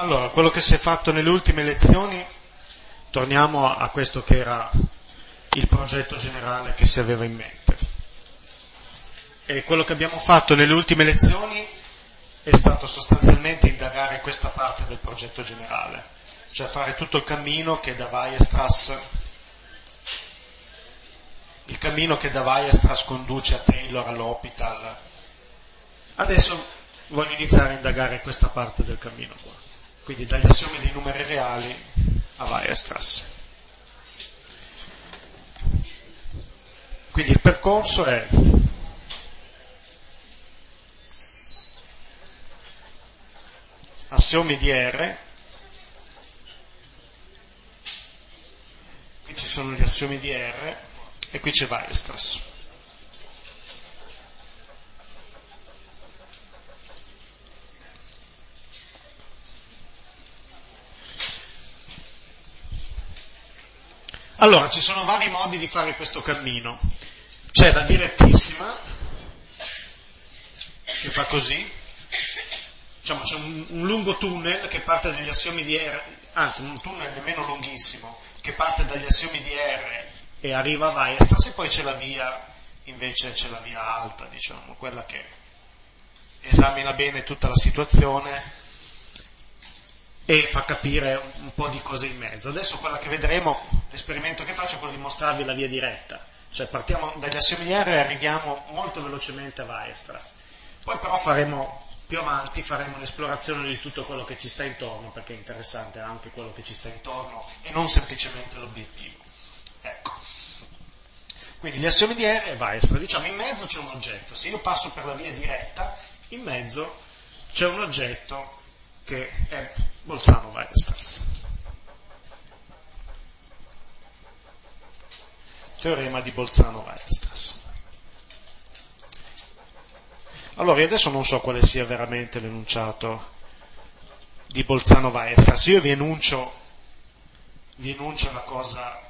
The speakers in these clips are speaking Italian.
Allora, quello che si è fatto nelle ultime lezioni, torniamo a questo che era il progetto generale che si aveva in mente. E quello che abbiamo fatto nelle ultime lezioni è stato sostanzialmente indagare questa parte del progetto generale, cioè fare tutto il cammino che da Weierstrass, il cammino che da Weierstrass conduce a Taylor, all'Hospital. Adesso voglio iniziare a indagare questa parte del cammino qua, quindi dagli assiomi dei numeri reali a Weierstrass. Quindi il percorso è assiomi di R, qui ci sono gli assiomi di R e qui c'è Weierstrass. Allora, ci sono vari modi di fare questo cammino. C'è la direttissima, che fa così, diciamo c'è un, un, lungo tunnel che parte dagli assiomi di R, anzi un tunnel nemmeno lunghissimo, che parte dagli assiomi di R e arriva a Weierstrass e poi c'è la via, invece c'è la via alta, diciamo, quella che esamina bene tutta la situazione e fa capire un po' di cose in mezzo. Adesso quella che vedremo, l'esperimento che faccio è quello di mostrarvi la via diretta, cioè partiamo dagli assiomi di R e arriviamo molto velocemente a Weierstrass. Poi però faremo più avanti faremo un'esplorazione di tutto quello che ci sta intorno, perché è interessante anche quello che ci sta intorno e non semplicemente l'obiettivo. Ecco. Quindi gli assiomi di R e Weierstrass, diciamo in mezzo c'è un oggetto, se io passo per la via diretta, in mezzo c'è un oggetto che è Bolzano-Weierstrass. Teorema di Bolzano-Weierstrass. Allora, io adesso non so quale sia veramente l'enunciato di Bolzano-Weierstrass. Io vi enuncio, vi enuncio la cosa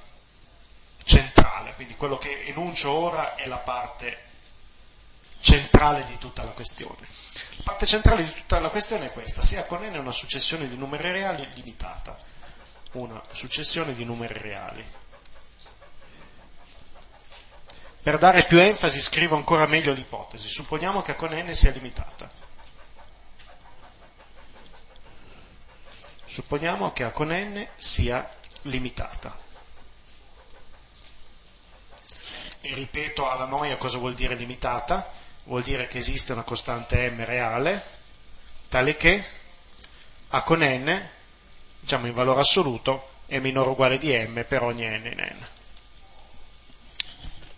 centrale, quindi quello che enuncio ora è la parte centrale di tutta la questione. Parte centrale di tutta la questione è questa, sia con n è una successione di numeri reali limitata, una successione di numeri reali. Per dare più enfasi scrivo ancora meglio l'ipotesi, supponiamo che con n sia limitata. Supponiamo che A con n sia limitata. E ripeto alla noia cosa vuol dire limitata vuol dire che esiste una costante m reale, tale che A con n, diciamo in valore assoluto, è minore o uguale di m per ogni n in n.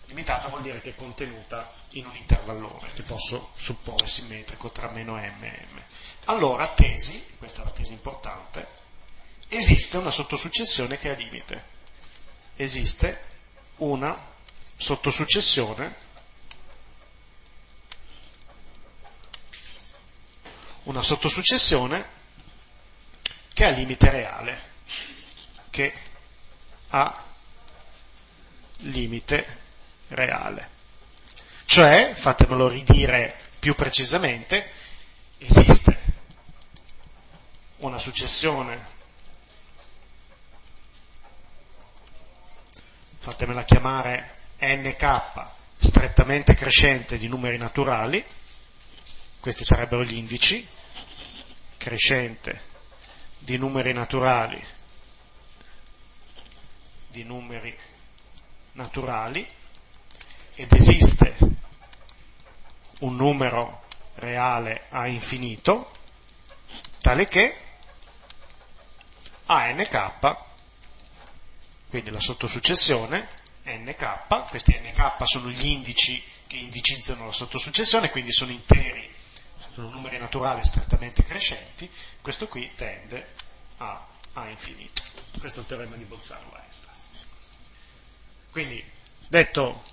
Limitata vuol dire che è contenuta in un intervallore, che posso supporre simmetrico tra meno m e m. Allora, tesi, questa è la tesi importante, esiste una sottosuccessione che ha limite. Esiste una sottosuccessione una sottosuccessione che ha limite reale, che ha limite reale. Cioè, fatemelo ridire più precisamente, esiste una successione, fatemela chiamare nk strettamente crescente di numeri naturali, questi sarebbero gli indici, crescente di numeri naturali, di numeri naturali, ed esiste un numero reale a infinito, tale che ANK, quindi la sottosuccessione, NK, questi NK sono gli indici che indicizzano la sottosuccessione, quindi sono interi sono numeri naturali strettamente crescenti, questo qui tende a A infinito. Questo è il teorema di Bolzano-Weierstrass. Quindi, detto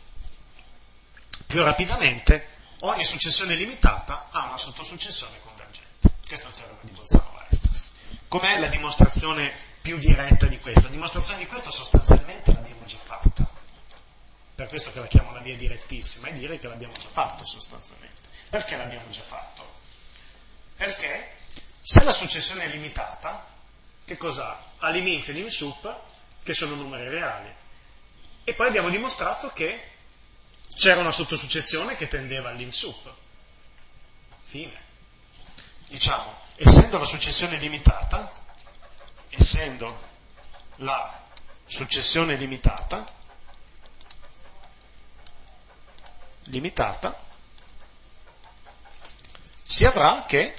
più rapidamente, ogni successione limitata ha una sottosuccessione convergente. Questo è il teorema di Bolzano-Weierstrass. Com'è la dimostrazione più diretta di questo? La dimostrazione di questo sostanzialmente l'abbiamo già fatta. Per questo che la chiamo la via direttissima, e dire che l'abbiamo già fatto sostanzialmente. Perché l'abbiamo già fatto? Perché Se la successione è limitata, che cos'ha? Ha lim e lim sup, che sono numeri reali. E poi abbiamo dimostrato che c'era una sottosuccessione che tendeva all'im sup. Fine. Diciamo, essendo la successione limitata, essendo la successione limitata, limitata, si avrà che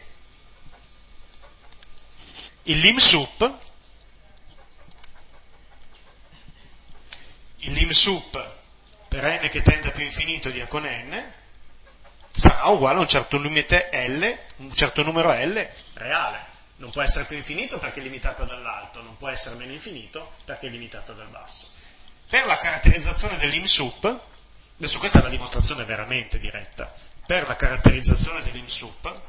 il lim sup, il lim sup per n che tende a più infinito di a con n, sarà uguale a un certo limite L, un certo numero L reale. Non può essere più infinito perché è limitata dall'alto, non può essere meno infinito perché è limitata dal basso. Per la caratterizzazione dell'IMSUP, adesso questa è la dimostrazione veramente diretta, per la caratterizzazione dell'IMSUP,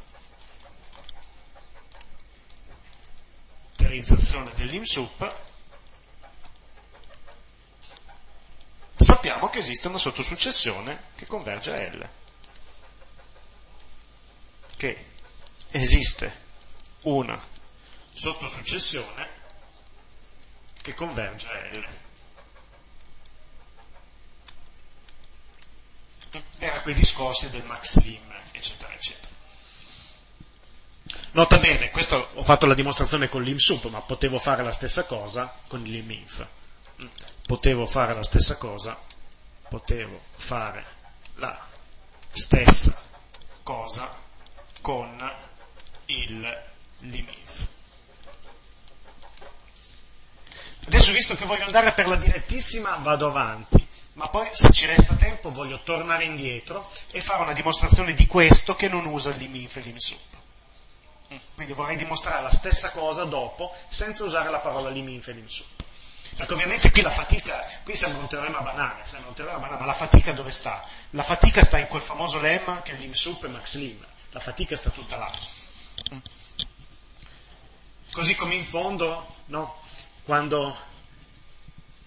caratterizzazione dell'IMSUP, sappiamo che esiste una sottosuccessione che converge a L che esiste una sottosuccessione che converge a L. Era quei discorsi del max lim, eccetera, eccetera. Nota bene, questo ho fatto la dimostrazione con l'imsup, ma potevo fare la stessa cosa con l'IMINF. Potevo fare la stessa cosa, potevo fare la stessa cosa con il limif. Adesso visto che voglio andare per la direttissima vado avanti, ma poi se ci resta tempo voglio tornare indietro e fare una dimostrazione di questo che non usa il limif e l'imsup. Quindi vorrei dimostrare la stessa cosa dopo senza usare la parola limif e l'imsup. Perché ovviamente qui la fatica, qui sembra un teorema banale, un teorema banale, ma la fatica dove sta? La fatica sta in quel famoso lemma che è l'imsup e max lim la fatica sta tutta là. Così come in fondo, no? Quando,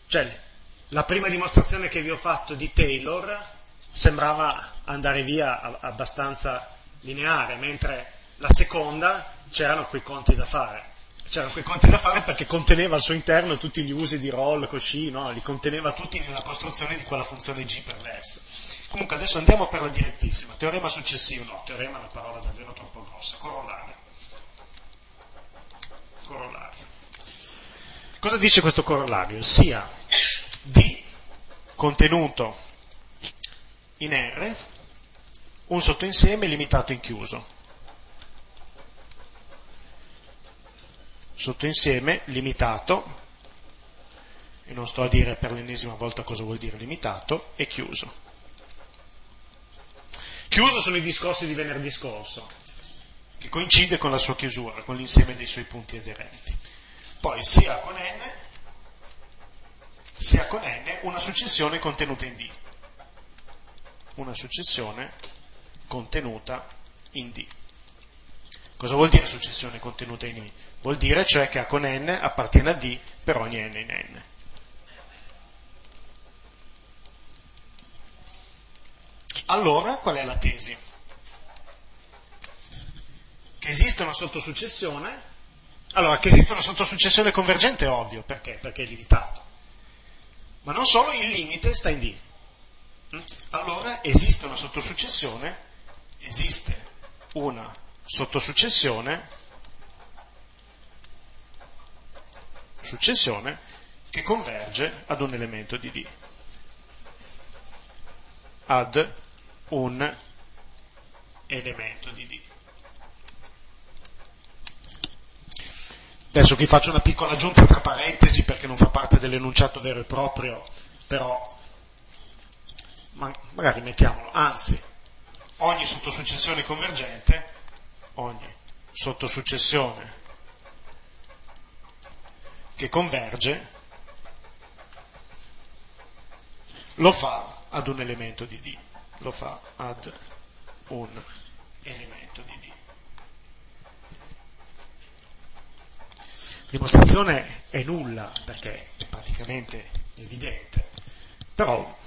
cioè, la prima dimostrazione che vi ho fatto di Taylor sembrava andare via abbastanza lineare, mentre la seconda c'erano quei conti da fare. C'erano quei conti da fare perché conteneva al suo interno tutti gli usi di roll, così, no? Li conteneva tutti nella costruzione di quella funzione G perversa. Comunque adesso andiamo per la direttissima. Teorema successivo, no, teorema è una parola davvero troppo grossa. Corollario. Corollario. Cosa dice questo corollario? Sia contenuto in R un sottoinsieme limitato in chiuso. Sottoinsieme limitato, e non sto a dire per l'ennesima volta cosa vuol dire limitato, e chiuso. Chiuso sono i discorsi di venerdì scorso, che coincide con la sua chiusura, con l'insieme dei suoi punti aderenti. Poi sia con n, sia con n una successione contenuta in D. Una successione contenuta in D. Cosa vuol dire successione contenuta in I? Vuol dire cioè che A con n appartiene a D per ogni n in n. Allora, qual è la tesi? Che esiste una sottosuccessione? Allora, che esiste una sottosuccessione convergente è ovvio, perché? Perché è limitato. Ma non solo il limite sta in D. Mm? Allora, esiste una sottosuccessione, esiste una sottosuccessione, successione, che converge ad un elemento di D. Ad un elemento di D. Adesso qui faccio una piccola aggiunta tra parentesi perché non fa parte dell'enunciato vero e proprio, però ma magari mettiamolo, anzi, ogni sottosuccessione convergente, ogni sottosuccessione che converge lo fa ad un elemento di D lo fa ad un elemento di D. Dimostrazione è nulla perché è praticamente evidente, però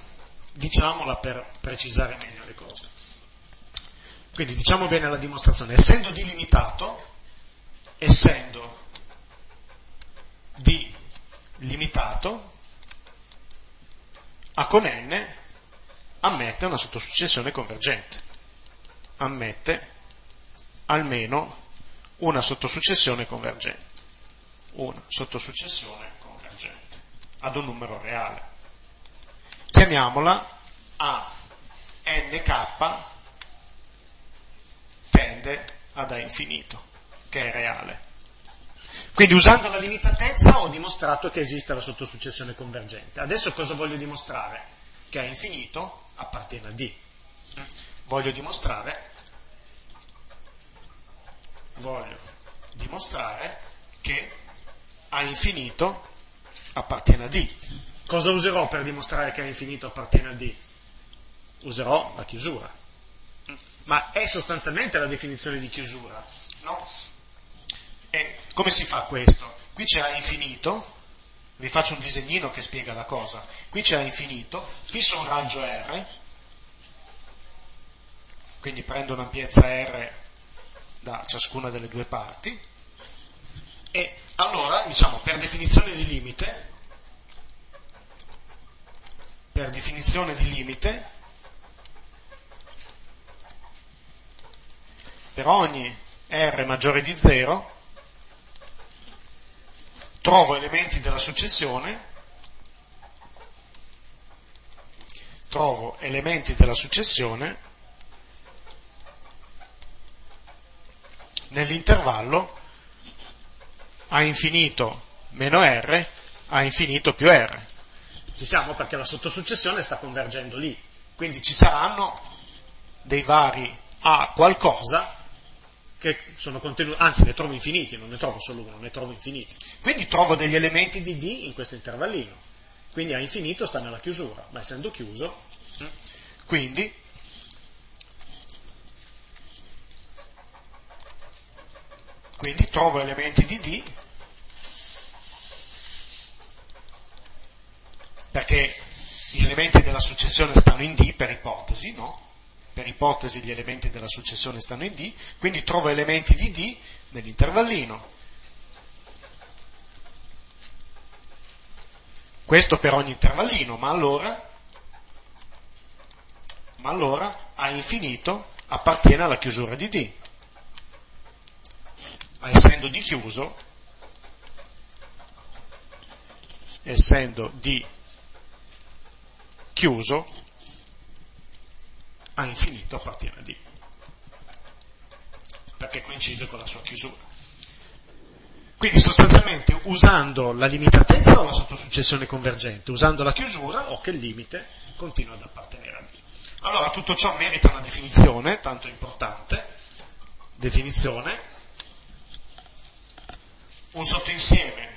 diciamola per precisare meglio le cose. Quindi diciamo bene la dimostrazione, essendo D limitato, essendo D limitato, A con n ammette una sottosuccessione convergente. Ammette almeno una sottosuccessione convergente. Una sottosuccessione convergente ad un numero reale. Chiamiamola A nk tende ad A infinito, che è reale. Quindi usando la limitatezza ho dimostrato che esiste la sottosuccessione convergente. Adesso cosa voglio dimostrare? Che A infinito appartiene a D. Voglio dimostrare, voglio dimostrare che A infinito appartiene a D. Cosa userò per dimostrare che A infinito appartiene a D? Userò la chiusura. Ma è sostanzialmente la definizione di chiusura, no? E come si fa questo? Qui c'è A infinito, vi faccio un disegnino che spiega la cosa. Qui c'è A infinito, fisso un raggio R, quindi prendo un'ampiezza R da ciascuna delle due parti, e allora, diciamo, per definizione di limite, per definizione di limite, per ogni R maggiore di 0, trovo elementi della successione, trovo elementi della successione nell'intervallo a infinito meno r a infinito più r. Ci siamo perché la sottosuccessione sta convergendo lì, quindi ci saranno dei vari a qualcosa che sono contenuti, anzi ne trovo infiniti, non ne trovo solo uno, ne trovo infiniti. Quindi trovo degli elementi di D in questo intervallino. Quindi a infinito sta nella chiusura, ma essendo chiuso, quindi quindi trovo elementi di D perché gli elementi della successione stanno in D per ipotesi, no? per ipotesi gli elementi della successione stanno in D, quindi trovo elementi di D nell'intervallino. Questo per ogni intervallino, ma allora, ma allora A infinito appartiene alla chiusura di D. Ma essendo D chiuso, essendo D chiuso, a infinito appartiene a D, perché coincide con la sua chiusura. Quindi sostanzialmente usando la limitatezza ho la sottosuccessione convergente, usando la chiusura ho che il limite continua ad appartenere a D. Allora tutto ciò merita una definizione, tanto importante, definizione, un sottoinsieme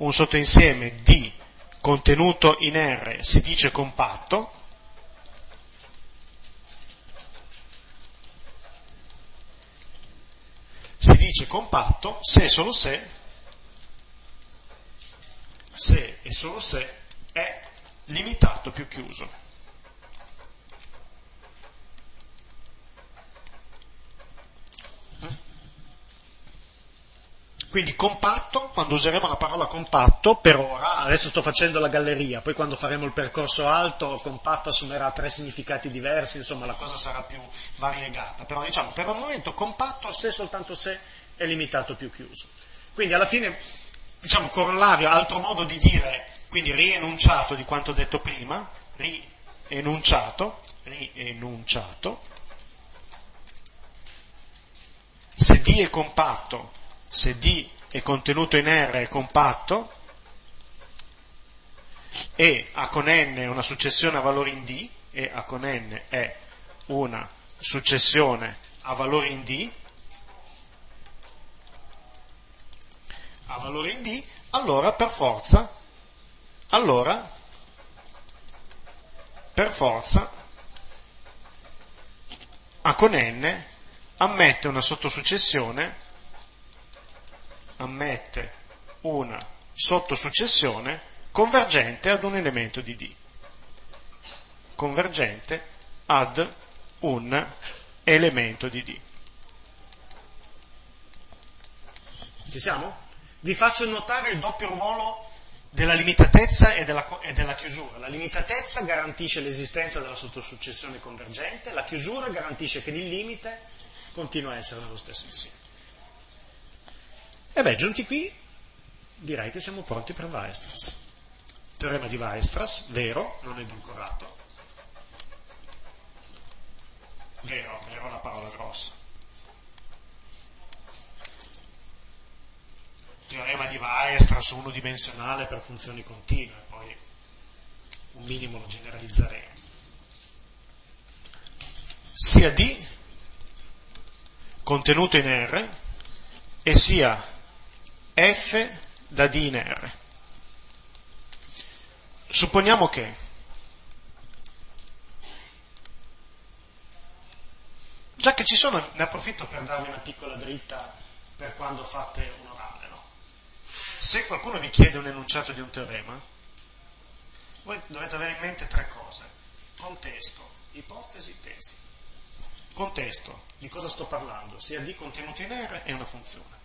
un sottoinsieme di contenuto in R si dice compatto, si dice compatto se e solo se, se e solo se è limitato più chiuso. Quindi compatto, quando useremo la parola compatto, per ora, adesso sto facendo la galleria, poi quando faremo il percorso alto, compatto assumerà tre significati diversi, insomma la cosa sarà più variegata. Però diciamo, per il momento compatto se soltanto se è limitato più chiuso. Quindi alla fine, diciamo, corollario, altro modo di dire, quindi rienunciato di quanto detto prima, rienunciato, rienunciato, se D è compatto se D è contenuto in R è compatto e A con N è una successione a valori in D e A con N è una successione a valori in D a valori in D allora per forza allora per forza A con N ammette una sottosuccessione ammette una sottosuccessione convergente ad un elemento di D. Convergente ad un elemento di D. Ci siamo? Vi faccio notare il doppio ruolo della limitatezza e della, e della, chiusura. La limitatezza garantisce l'esistenza della sottosuccessione convergente, la chiusura garantisce che il limite continua a essere nello stesso insieme. E beh, giunti qui, direi che siamo pronti per Weierstrass. Teorema di Weierstrass, vero, non edulcorato. Vero, vero è una parola grossa. teorema di Weierstrass unidimensionale per funzioni continue, poi un minimo lo generalizzeremo. Sia D contenuto in R e sia F da D in R. Supponiamo che già che ci sono, ne approfitto per darvi una piccola dritta per quando fate un orale, no? Se qualcuno vi chiede un enunciato di un teorema, voi dovete avere in mente tre cose. Contesto, ipotesi, tesi. Contesto, di cosa sto parlando, sia di contenuto in R e una funzione.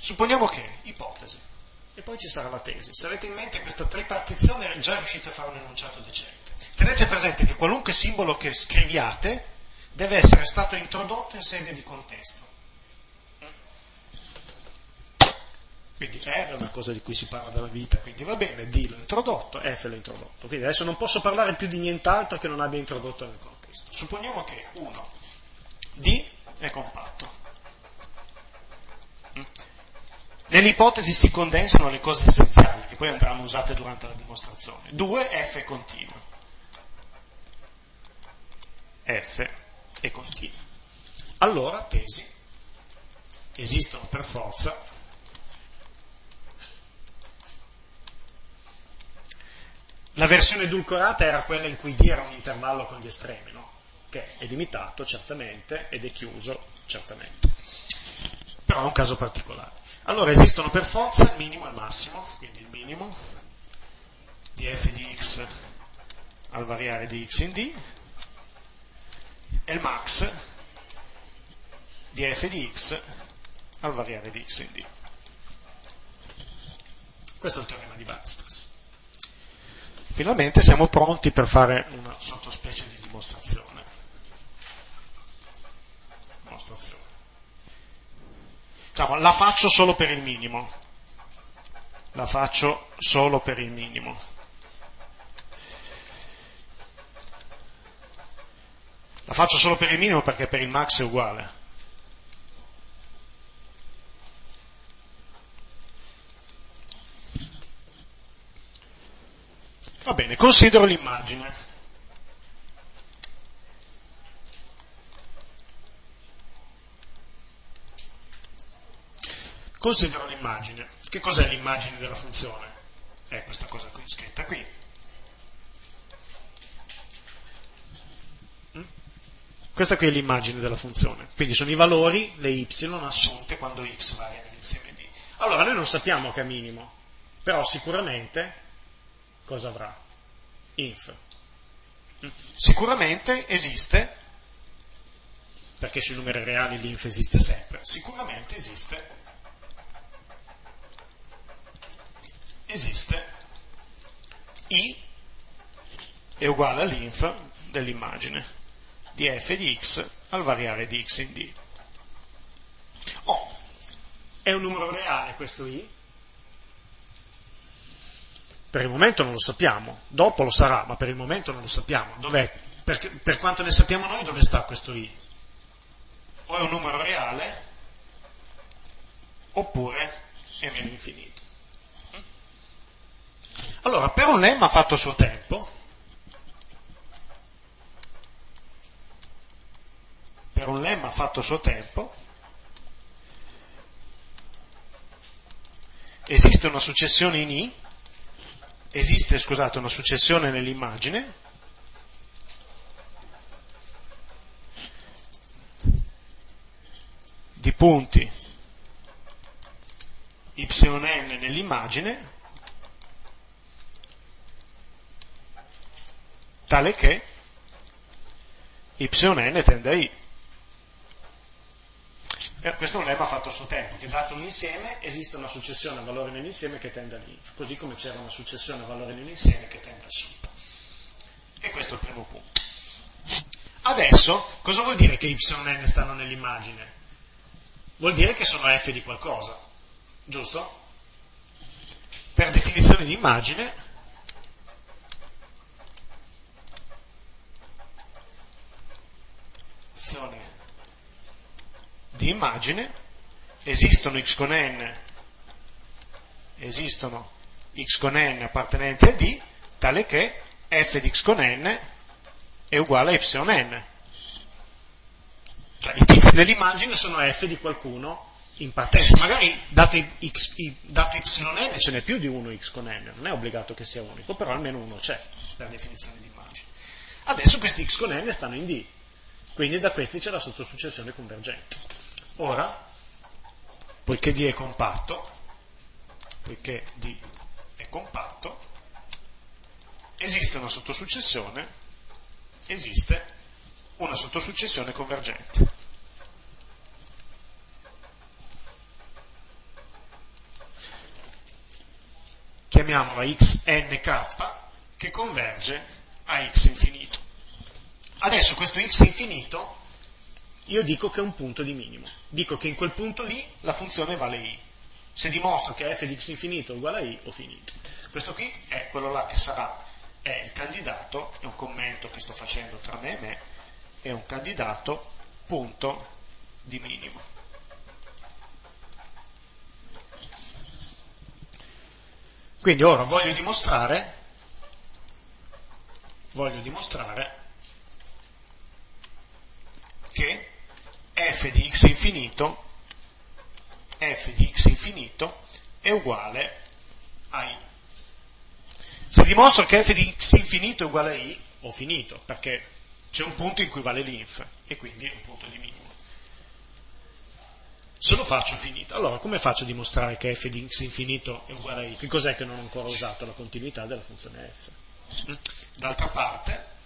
Supponiamo che, ipotesi, e poi ci sarà la tesi. Se avete in mente questa tripartizione già riuscite a fare un enunciato decente. Tenete presente che qualunque simbolo che scriviate deve essere stato introdotto in sede di contesto. Quindi R è una cosa di cui si parla dalla vita, quindi va bene, D l'ho introdotto, F l'ho introdotto. Quindi adesso non posso parlare più di nient'altro che non abbia introdotto nel contesto. Supponiamo che 1, D è compatto. Mm? Nell'ipotesi si condensano le cose essenziali, che poi andranno usate durante la dimostrazione. 2, F è continuo. F è continuo. Allora, tesi, esistono per forza La versione edulcorata era quella in cui D era un intervallo con gli estremi, no? che è limitato certamente ed è chiuso certamente. Però è un caso particolare. Allora esistono per forza il minimo e il massimo, quindi il minimo di f di x al variare di x in d e il max di f di x al variare di x in d. Questo è il teorema di Weierstrass. Finalmente siamo pronti per fare una sottospecie di dimostrazione. dimostrazione. Diciamo, la faccio solo per il minimo. La faccio solo per il minimo. La faccio solo per il minimo perché per il max è uguale. Va bene, considero l'immagine. Considero l'immagine. Che cos'è l'immagine della funzione? È questa cosa qui scritta qui. Mm? Questa qui è l'immagine della funzione. Quindi sono i valori, le y assunte quando x varia nell'insieme D. Allora noi non sappiamo che è minimo, però sicuramente cosa avrà? Inf. Sicuramente esiste, perché sui numeri reali l'inf esiste sempre, sicuramente esiste, esiste i è uguale all'inf dell'immagine di f di x al variare di x in d. Oh, è un numero reale questo i? Per il momento non lo sappiamo, dopo lo sarà, ma per il momento non lo sappiamo. Per, per quanto ne sappiamo noi, dove sta questo i? O è un numero reale, oppure è meno infinito. Allora, per un lemma fatto a suo tempo, per un lemma fatto a suo tempo, esiste una successione in i. Esiste, scusate, una successione nell'immagine. Di punti. Yn nell'immagine tale che yn tende a i. Eh, questo è un lemma fatto a suo tempo, che dato un insieme esiste una successione a valore nell'insieme che tende all'inf, così come c'era una successione a valore nell'insieme che tende al sub. E questo è il primo punto. Adesso, cosa vuol dire che yn stanno nell'immagine? Vuol dire che sono f di qualcosa, giusto? Per definizione di immagine, di immagine, esistono x con n, esistono x con n appartenenti a D, tale che f di x con n è uguale a yn. Cioè, i pezzi dell'immagine sono f di qualcuno in partenza. Magari dato, x, dato yn ce n'è più di uno x con n, non è obbligato che sia unico, però almeno uno c'è per definizione di immagine. Adesso questi x con n stanno in D, quindi da questi c'è la sottosuccessione convergente. Ora, poiché D è compatto, poiché D è compatto, esiste una sottosuccessione, esiste una sottosuccessione convergente. Chiamiamola xnk che converge a x infinito. Adesso questo x infinito io dico che è un punto di minimo. Dico che in quel punto lì la funzione vale i. Se dimostro che f di x infinito è uguale a i, ho finito. Questo qui è quello là che sarà, è il candidato, è un commento che sto facendo tra me e me, è un candidato punto di minimo. Quindi ora voglio dimostrare, voglio dimostrare che f di x infinito, f di x infinito è uguale a i. Se dimostro che f di x infinito è uguale a i, ho finito, perché c'è un punto in cui vale l'inf, e quindi è un punto di minimo. Se lo faccio finito. Allora, come faccio a dimostrare che f di x infinito è uguale a i? Che cos'è che non ho ancora usato? La continuità della funzione f. D'altra parte,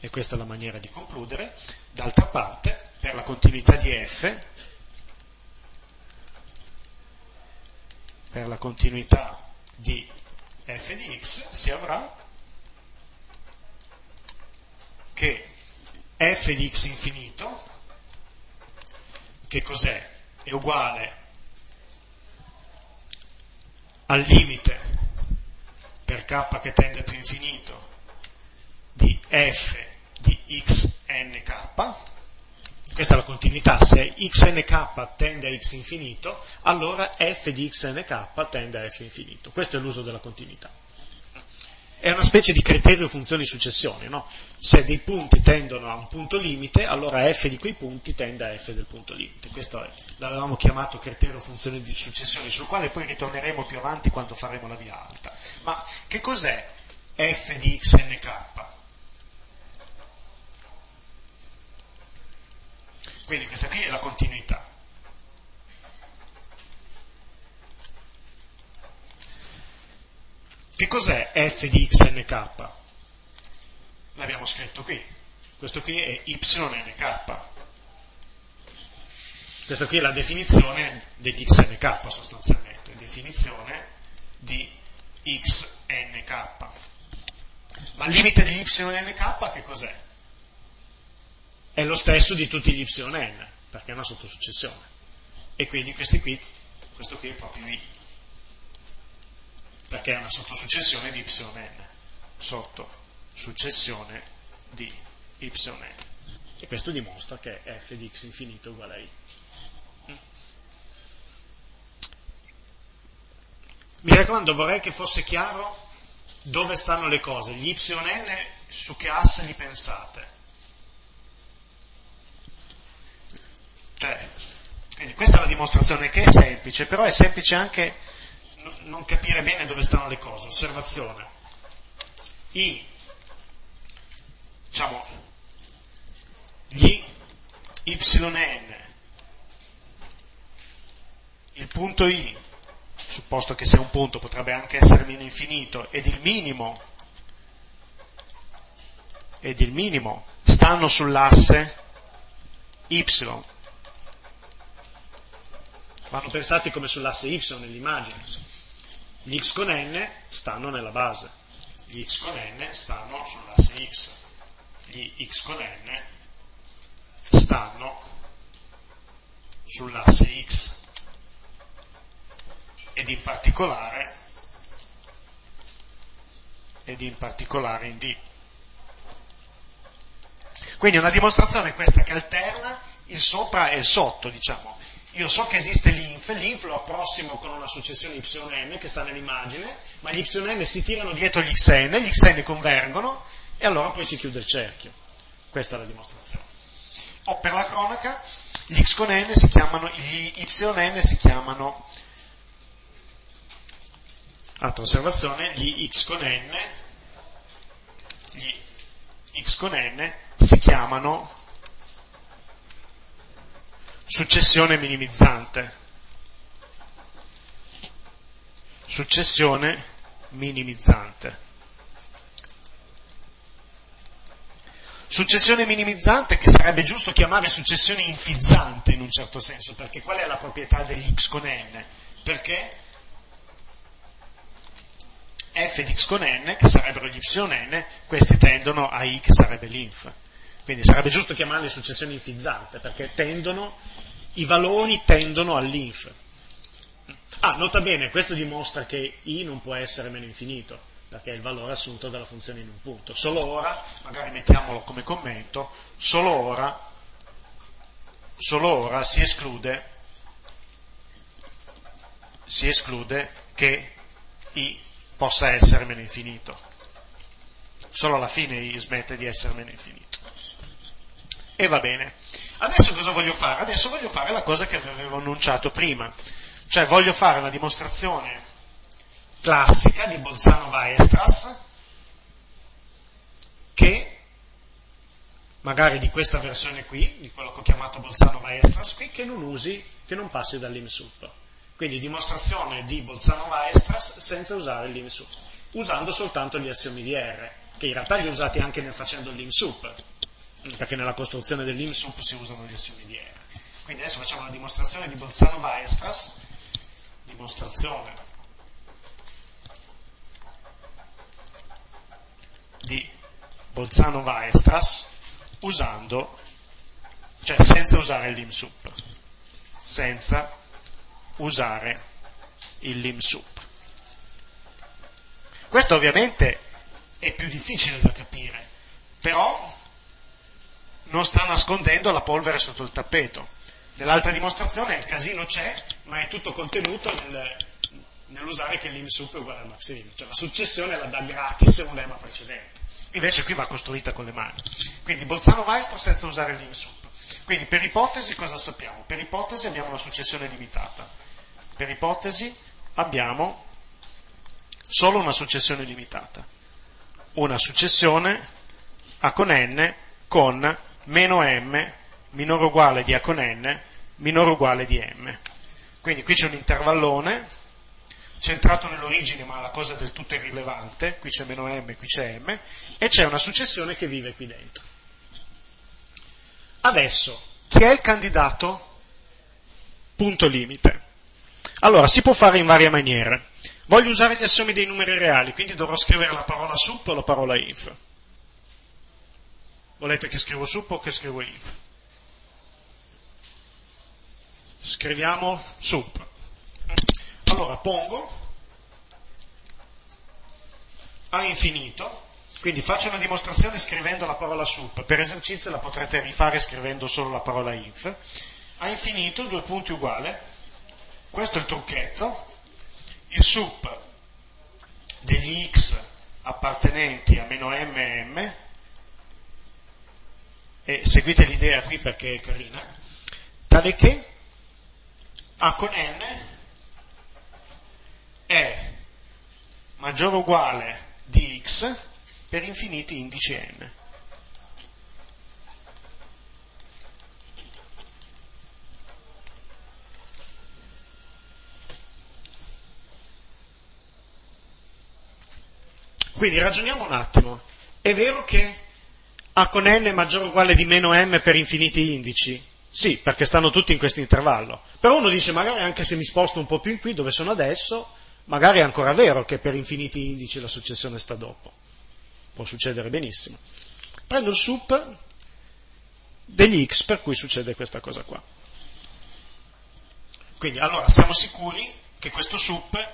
e questa è la maniera di concludere, d'altra parte, per la continuità di f, per la continuità di f di x, si avrà che f di x infinito, che cos'è? È uguale al limite per k che tende più infinito di f di xnk, questa è la continuità, se xnk tende a x infinito, allora f di xnk tende a f infinito. Questo è l'uso della continuità. È una specie di criterio funzioni successione, no? Se dei punti tendono a un punto limite, allora f di quei punti tende a f del punto limite. Questo è, l'avevamo chiamato criterio funzioni di successione, sul quale poi ritorneremo più avanti quando faremo la via alta. Ma che cos'è f di xnk? Quindi questa qui è la continuità. Che cos'è f di xnk? L'abbiamo scritto qui. Questo qui è yNk. Questa qui è la definizione degli xnk sostanzialmente, definizione di xnk. Ma il limite di yNk che cos'è? È lo stesso di tutti gli yn, perché è una sottosuccessione. E quindi qui, questo qui è proprio i, perché è una sottosuccessione di yn, sottosuccessione di yn. E questo dimostra che f di x infinito uguale a i. Mi raccomando, vorrei che fosse chiaro dove stanno le cose, gli yn su che asse li pensate Cioè, quindi questa è la dimostrazione che è semplice, però è semplice anche non capire bene dove stanno le cose. Osservazione. I, diciamo, gli yn, il punto i, supposto che sia un punto, potrebbe anche essere meno infinito, ed il minimo ed il minimo stanno sull'asse y. Vanno pensati come sull'asse y nell'immagine. Gli x con n stanno nella base, gli x con n stanno sull'asse x, gli x con n stanno sull'asse x ed in particolare ed in particolare in D. Quindi è una dimostrazione questa che alterna il sopra e il sotto, diciamo. Io so che esiste l'inf, l'inf lo approssimo con una successione yn che sta nell'immagine, ma gli yn si tirano dietro gli xn, gli xn convergono e allora poi si chiude il cerchio. Questa è la dimostrazione. O per la cronaca, gli x con n si chiamano, gli yn si chiamano, altra osservazione, gli x con n, gli x con n si chiamano successione minimizzante. Successione minimizzante. Successione minimizzante che sarebbe giusto chiamare successione infizzante in un certo senso, perché qual è la proprietà degli x con n? Perché f di x con n, che sarebbero gli yn, questi tendono a i che sarebbe l'inf. Quindi sarebbe giusto chiamarli successione infizzante, perché tendono, i valori tendono all'inf. Ah, nota bene, questo dimostra che i non può essere meno infinito, perché è il valore assunto dalla funzione in un punto. Solo ora, magari mettiamolo come commento, solo ora, solo ora si esclude, si esclude che i possa essere meno infinito. Solo alla fine i smette di essere meno infinito. E va bene. Adesso cosa voglio fare? Adesso voglio fare la cosa che avevo annunciato prima, cioè voglio fare una dimostrazione classica di Bolzano-Weierstrass che magari di questa versione qui, di quello che ho chiamato Bolzano-Weierstrass qui, che non usi, che non passi dall'IMSUP. Quindi dimostrazione di Bolzano-Weierstrass senza usare l'IMSUP, usando soltanto gli assiomi di R, che in realtà li ho usati anche nel facendo l'IMSUP, perché nella costruzione dell'IMSUP si usano gli assiomi di R. Quindi adesso facciamo la dimostrazione di Bolzano-Weierstrass, dimostrazione di Bolzano-Weierstrass usando, cioè senza usare l'IMSUP, senza usare il LIMSUP. Questo ovviamente è più difficile da capire, però non sta nascondendo la polvere sotto il tappeto. Nell'altra dimostrazione il casino c'è, ma è tutto contenuto nel, nell'usare che l'IMSUP è uguale al maximin, cioè la successione la dà gratis un lemma precedente. Invece qui va costruita con le mani. Quindi Bolzano Weistra senza usare l'IMSUP. Quindi per ipotesi cosa sappiamo? Per ipotesi abbiamo una successione limitata. Per ipotesi abbiamo solo una successione limitata. Una successione A con n con meno m minore o uguale di A con n minore o uguale di m. Quindi qui c'è un intervallone centrato nell'origine ma la cosa del tutto irrilevante, qui c'è meno m, qui c'è m, e c'è una successione che vive qui dentro. Adesso, chi è il candidato? Punto limite. Allora, si può fare in varie maniere. Voglio usare gli assiomi dei numeri reali, quindi dovrò scrivere la parola sup o la parola if. Volete che scrivo sup o che scrivo if? Scriviamo sup. Allora pongo a infinito, quindi faccio una dimostrazione scrivendo la parola sup. Per esercizio la potrete rifare scrivendo solo la parola if. A infinito, due punti uguale. Questo è il trucchetto. Il sup degli x appartenenti a meno m e m e seguite l'idea qui perché è carina, tale che A con n è maggiore o uguale di x per infiniti indici n. Quindi ragioniamo un attimo. È vero che A con n maggiore o uguale di meno m per infiniti indici? Sì, perché stanno tutti in questo intervallo. Però uno dice, magari anche se mi sposto un po' più in qui, dove sono adesso, magari è ancora vero che per infiniti indici la successione sta dopo. Può succedere benissimo. Prendo il sup degli x per cui succede questa cosa qua. Quindi allora siamo sicuri che questo sup,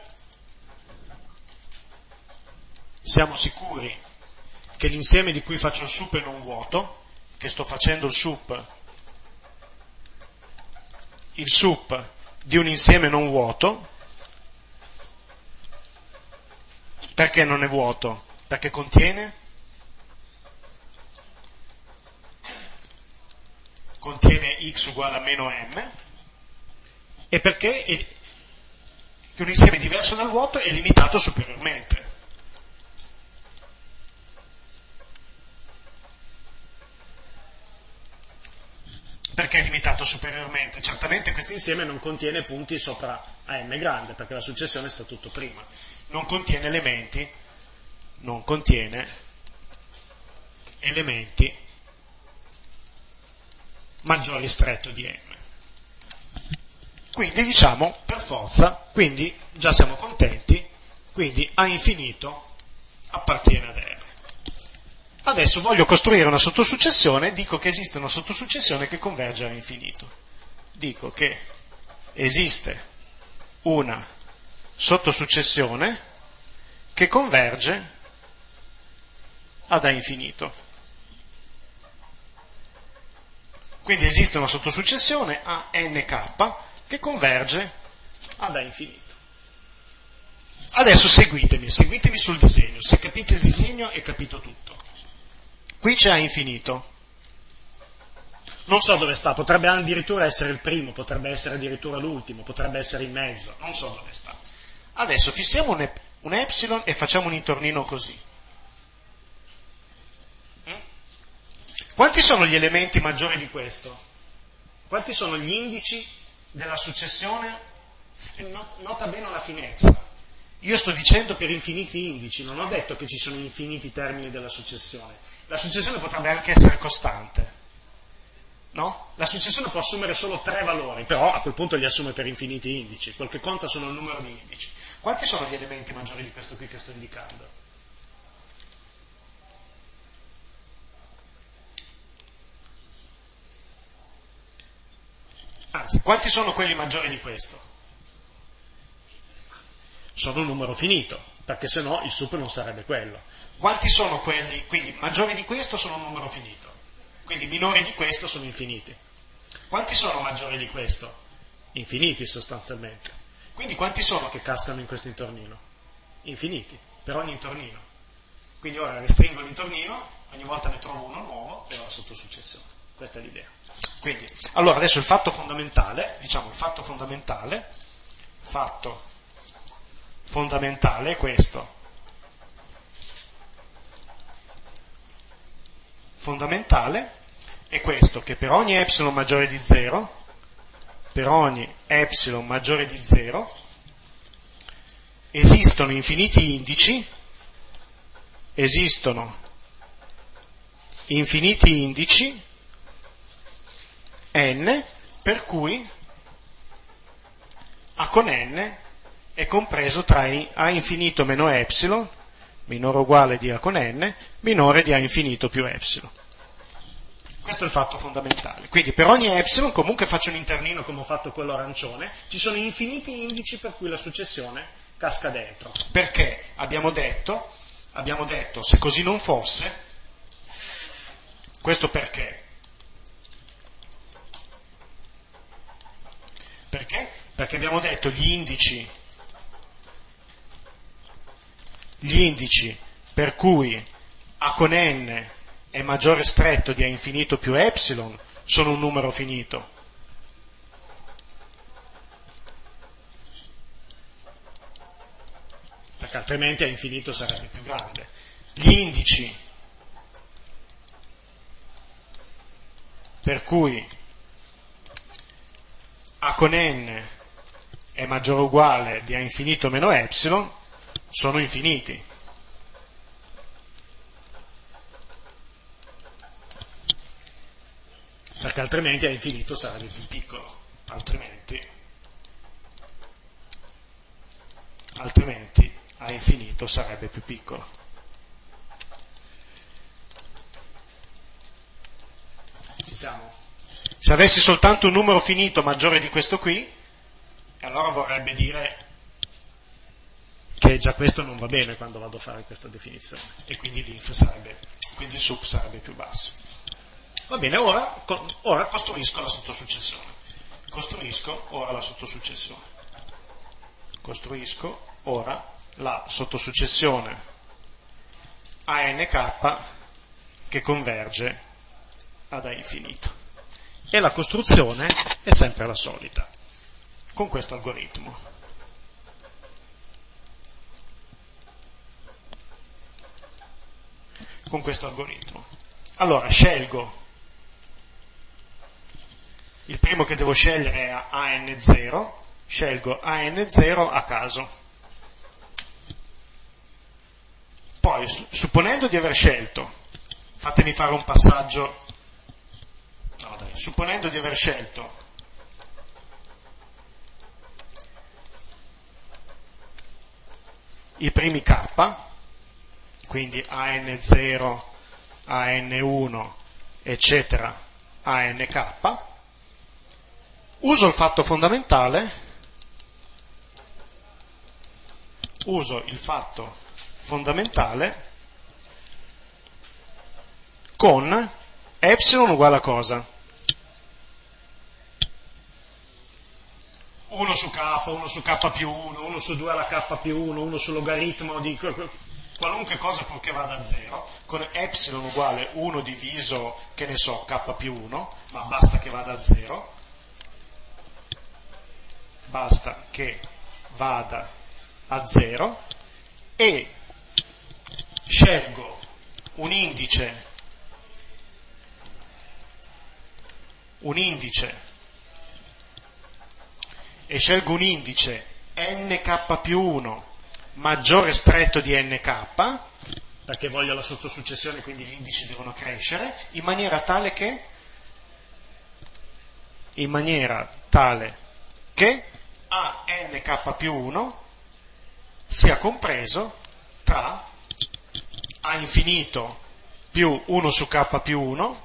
siamo sicuri che l'insieme di cui faccio il sup è non vuoto, che sto facendo il sup, il sup di un insieme non vuoto, perché non è vuoto? Perché contiene contiene x uguale a meno m e perché è, che un insieme diverso dal vuoto è limitato superiormente. Perché è limitato superiormente? Certamente questo insieme non contiene punti sopra a m grande, perché la successione sta tutto prima. Non contiene elementi, non contiene elementi maggiore stretto di m. Quindi diciamo per forza, quindi già siamo contenti, quindi a infinito appartiene ad R. Adesso voglio costruire una sottosuccessione, dico che esiste una sottosuccessione che converge all'infinito. Dico che esiste una sottosuccessione che converge ad infinito. Quindi esiste una sottosuccessione a nk che converge ad infinito. Adesso seguitemi, seguitemi sul disegno. Se capite il disegno è capito tutto. Qui c'è A infinito. Non so dove sta, potrebbe addirittura essere il primo, potrebbe essere addirittura l'ultimo, potrebbe essere in mezzo, non so dove sta. Adesso fissiamo un, un epsilon e facciamo un intornino così. Quanti sono gli elementi maggiori di questo? Quanti sono gli indici della successione? Nota bene la finezza. Io sto dicendo per infiniti indici, non ho detto che ci sono infiniti termini della successione. La successione potrebbe anche essere costante. No? La successione può assumere solo tre valori, però a quel punto li assume per infiniti indici. Quel che conta sono il numero di indici. Quanti sono gli elementi maggiori di questo qui che sto indicando? Anzi, quanti sono quelli maggiori di questo? Sono un numero finito, perché se no il sup non sarebbe quello. Quanti sono quelli? Quindi maggiori di questo sono un numero finito, quindi minori di questo sono infiniti. Quanti sono maggiori di questo? Infiniti sostanzialmente. Quindi quanti sono che cascano in questo intornino? Infiniti, per ogni intornino. Quindi ora restringo l'intornino, ogni volta ne trovo uno nuovo e ho la sottosuccessione. Questa è l'idea. Quindi, allora adesso il fatto fondamentale, diciamo il fatto fondamentale, fatto fondamentale è questo. Fondamentale è questo, che per ogni epsilon maggiore di 0, per ogni epsilon maggiore di 0, esistono infiniti indici, esistono infiniti indici n per cui A con n è compreso tra A infinito meno epsilon, minore o uguale di A con n, minore di A infinito più epsilon. Questo è il fatto fondamentale. Quindi per ogni epsilon, comunque faccio un internino come ho fatto quello arancione, ci sono infiniti indici per cui la successione casca dentro. Perché abbiamo detto, abbiamo detto, se così non fosse, questo perché? Perché? Perché abbiamo detto gli indici, gli indici per cui A con n è maggiore stretto di A infinito più epsilon sono un numero finito. Perché altrimenti A infinito sarebbe più grande. Gli indici per cui a con n è maggiore o uguale di a infinito meno epsilon, sono infiniti. perché altrimenti a infinito sarebbe più piccolo, altrimenti, altrimenti a infinito sarebbe più piccolo. Ci siamo? Se avessi soltanto un numero finito maggiore di questo qui, allora vorrebbe dire che già questo non va bene quando vado a fare questa definizione e quindi l'inf sarebbe, quindi il sub sarebbe più basso. Va bene, ora, ora costruisco la sottosuccessione. Costruisco ora la sottosuccessione. Costruisco ora la sottosuccessione ANK che converge ad A infinito. E la costruzione è sempre la solita, con questo algoritmo. Con questo algoritmo. Allora, scelgo il primo che devo scegliere è AN0, scelgo AN0 a caso. Poi, supponendo di aver scelto, fatemi fare un passaggio, no dai, supponendo di aver scelto i primi K, quindi AN0, AN1, eccetera, ANK, uso il fatto fondamentale, uso il fatto fondamentale con epsilon uguale a cosa? 1 su k, 1 su k più 1, 1 su 2 alla k più 1, 1 sul logaritmo di qualunque cosa purché vada a 0, con epsilon uguale 1 diviso, che ne so, k più 1, ma basta che vada a 0, basta che vada a 0 e scelgo un indice un indice e scelgo un indice nk più 1 maggiore stretto di nk perché voglio la sottosuccessione quindi gli indici devono crescere in maniera tale che in maniera tale che a nk più 1 sia compreso tra a infinito più 1 su k più 1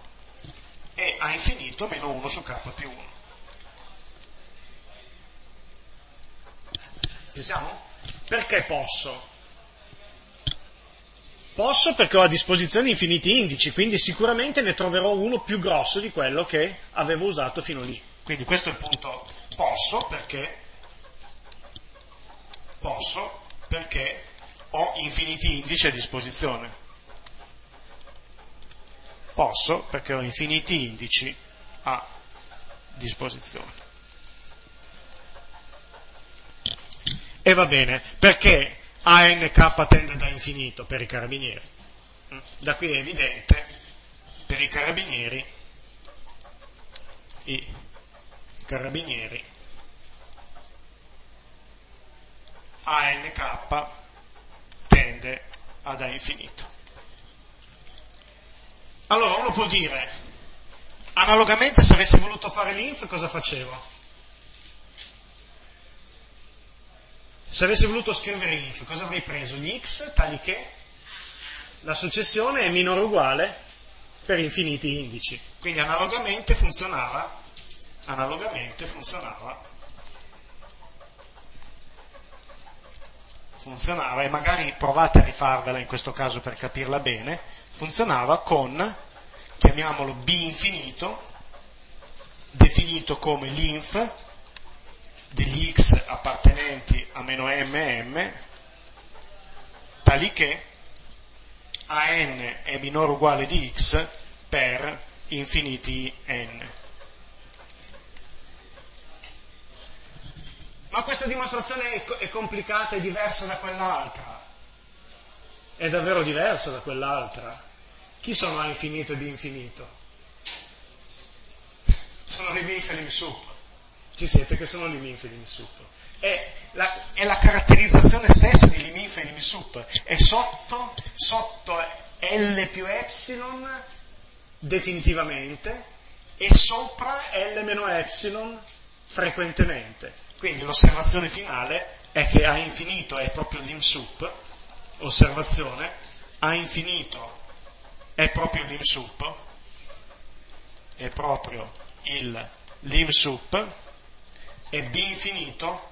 e a infinito meno 1 su k più 1. Ci siamo? Perché posso? Posso perché ho a disposizione infiniti indici, quindi sicuramente ne troverò uno più grosso di quello che avevo usato fino lì. Quindi questo è il punto posso perché posso perché ho infiniti indici a disposizione. Posso perché ho infiniti indici a disposizione. E va bene, perché ANK tende da infinito per i carabinieri? Da qui è evidente, per i carabinieri, i carabinieri, ANK tende ad A infinito. Allora uno può dire, analogamente se avessi voluto fare l'inf cosa facevo? Se avessi voluto scrivere inf, cosa avrei preso? Gli x tali che la successione è minore o uguale per infiniti indici. Quindi analogamente funzionava, analogamente funzionava funzionava, e magari provate a rifarvela in questo caso per capirla bene, funzionava con, chiamiamolo b infinito, definito come l'inf degli x appartenenti a meno mm, tali che a n è minore o uguale di x per infiniti n. Ma questa dimostrazione è complicata e diversa da quell'altra. È davvero diversa da quell'altra. Chi sono A infinito e B infinito? Sono l'Iminf e l'Imsup. Ci siete che sono l'Iminf e l'Imsup. È la, è la caratterizzazione stessa di l'Iminf e l'Imsup. È sotto, sotto L più Epsilon definitivamente e sopra L-epsilon frequentemente. Quindi l'osservazione finale è che a infinito è proprio l'imsup, osservazione, a infinito è proprio l'imsup, è proprio il l'imsup e b infinito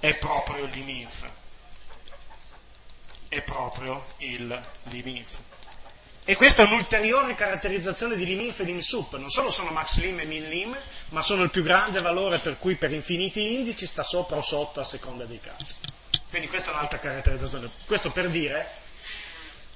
è proprio l'imif, è proprio il limif. E questa è un'ulteriore caratterizzazione di limif e limsup, non solo sono max lim e min lim, ma sono il più grande valore per cui per infiniti indici sta sopra o sotto a seconda dei casi. Quindi questa è un'altra caratterizzazione. Questo per dire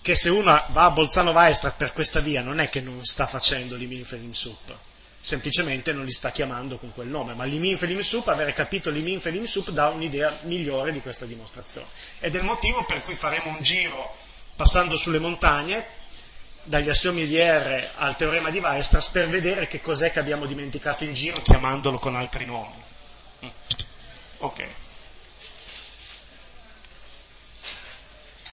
che se uno va a Bolzano Weistra per questa via non è che non sta facendo limif e limsup, semplicemente non li sta chiamando con quel nome, ma l'Iminf e l'Imsup, avere capito l'Iminf e l'Imsup dà un'idea migliore di questa dimostrazione. Ed è il motivo per cui faremo un giro passando sulle montagne, dagli assiomi di R al teorema di Weierstrass, per vedere che cos'è che abbiamo dimenticato in giro chiamandolo con altri nomi. Mm. Ok.